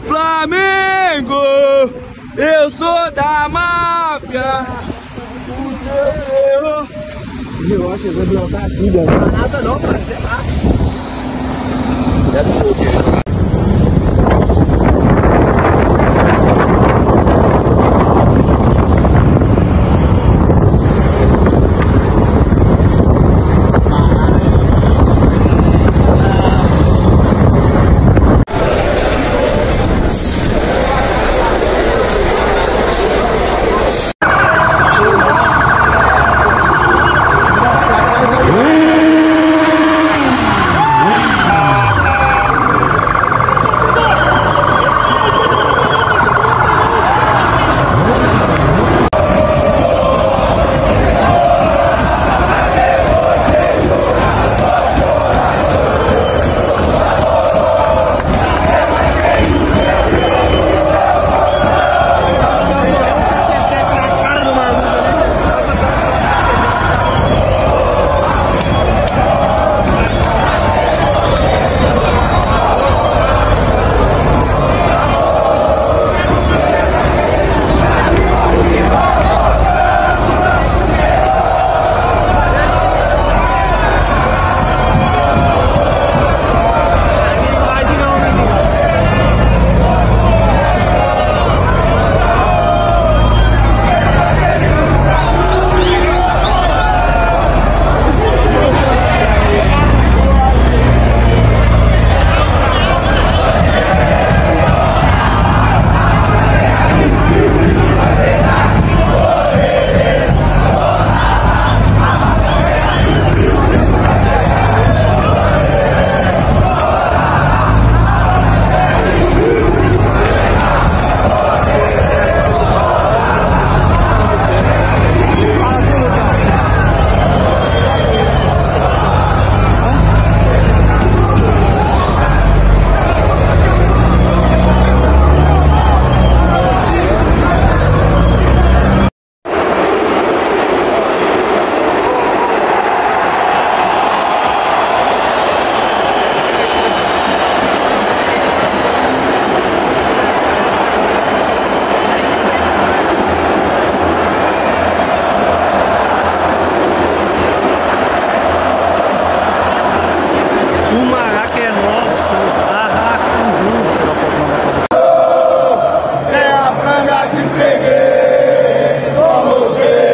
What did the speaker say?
Flamengo, eu sou da máfia. O. Eu acho que vai blocar aqui, velho. Não nada não, lá. É. O entreguei, vamos ver.